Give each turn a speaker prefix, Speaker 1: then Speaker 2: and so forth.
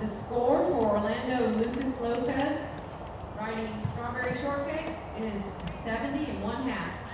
Speaker 1: The score for Orlando Lucas Lopez, riding Strawberry Shortcake, is 70 and one half.